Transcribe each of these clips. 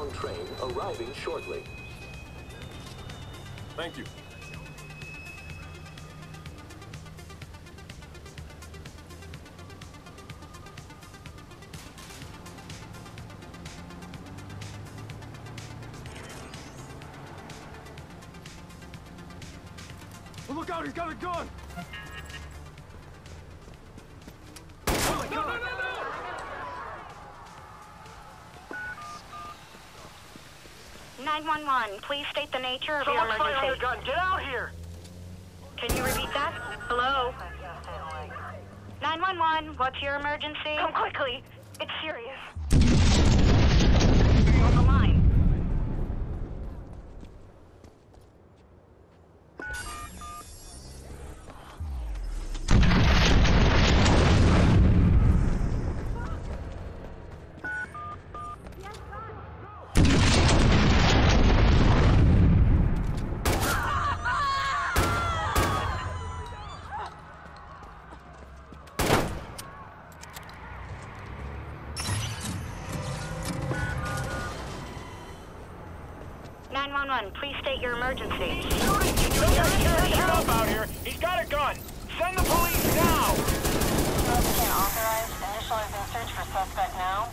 southbound train arriving shortly. Thank you. Look out, he's got a gun! 911, please state the nature of your Someone's firing a emergency. gun. Get out here! Can you repeat that? Hello? 911, what's your emergency? Come quickly. It's serious. On the line. Nine one one. Please state your emergency. Get help out here! He's got a gun! Send the police now! Can't authorize initializing search for suspect now.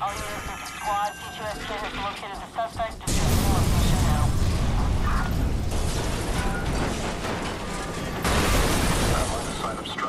All units in squad, C2SK has located the suspect.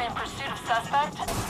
in pursuit of suspect.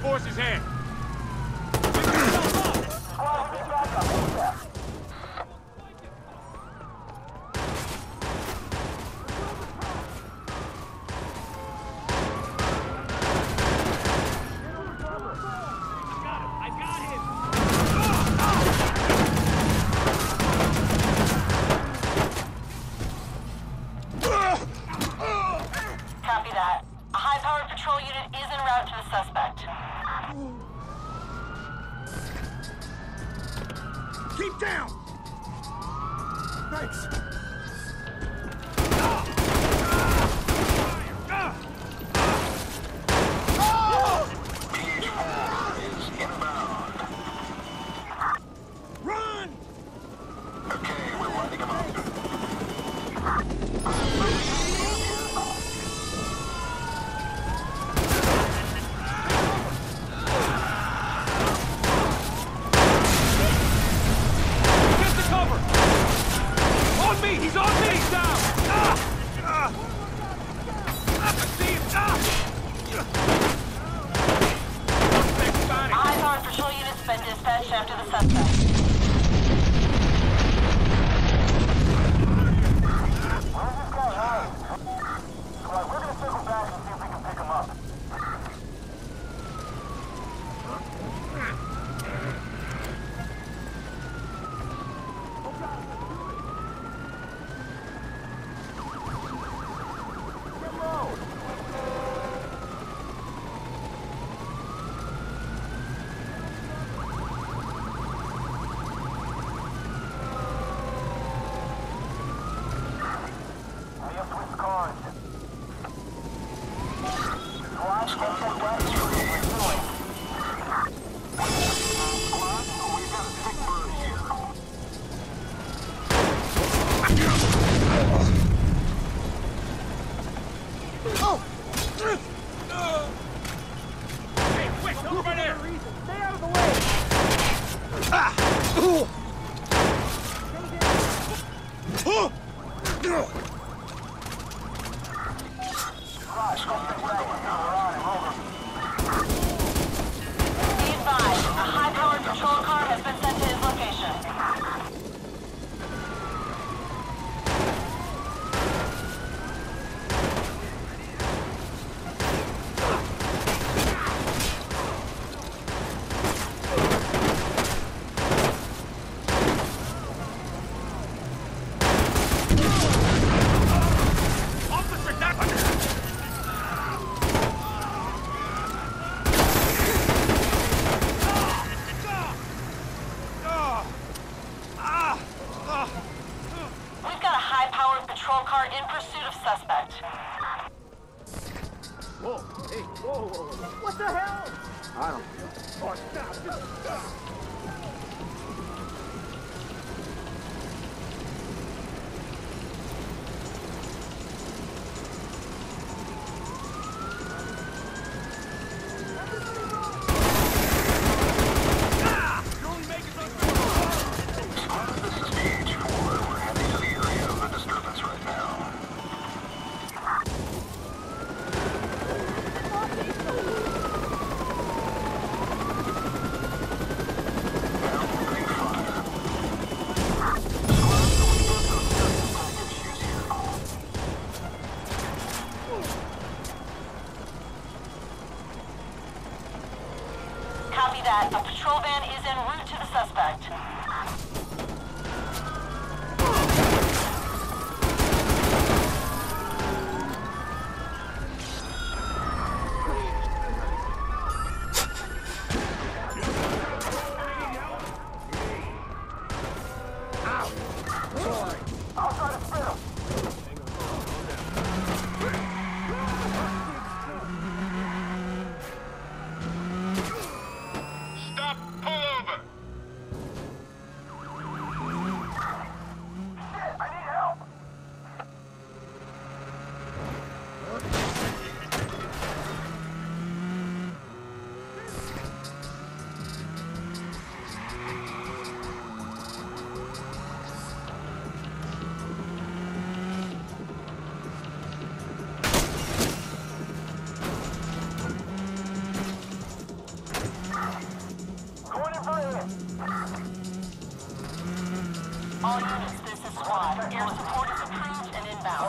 I'm gonna down! Thanks. Copy that. A patrol van is en route to the suspect. This is squad. Air support is approved and inbound.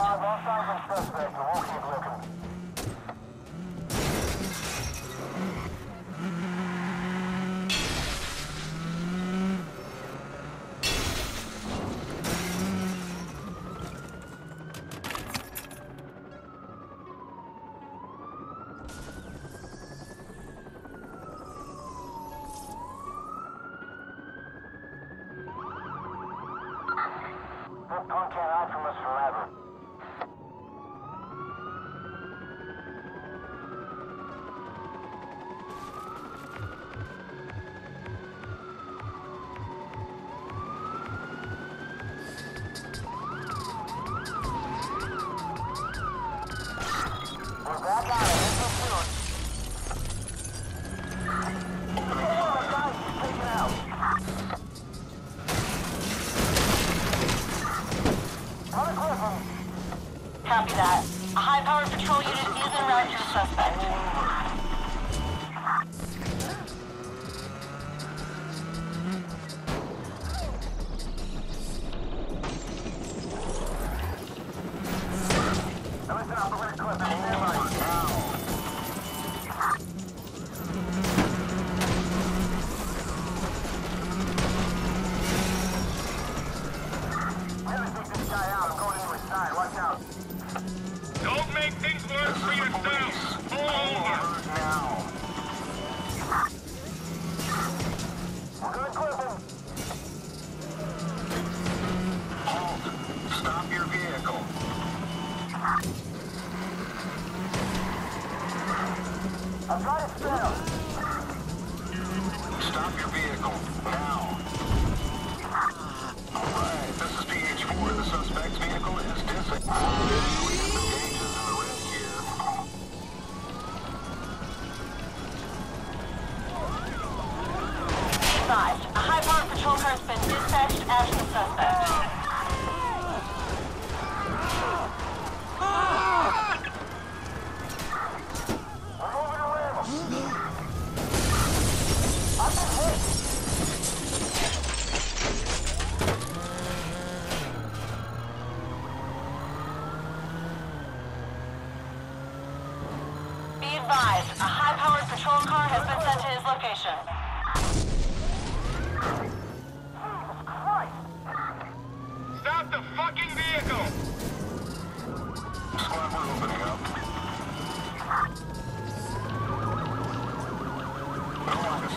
Punk can't hide from us forever. Trying to stop. Stop your vehicle. Now. Alright, this is PH4. The suspect's vehicle is disabled. Engages in the red here. Advised, a high-powered patrol car has been dispatched after the suspect.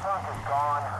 This is gone.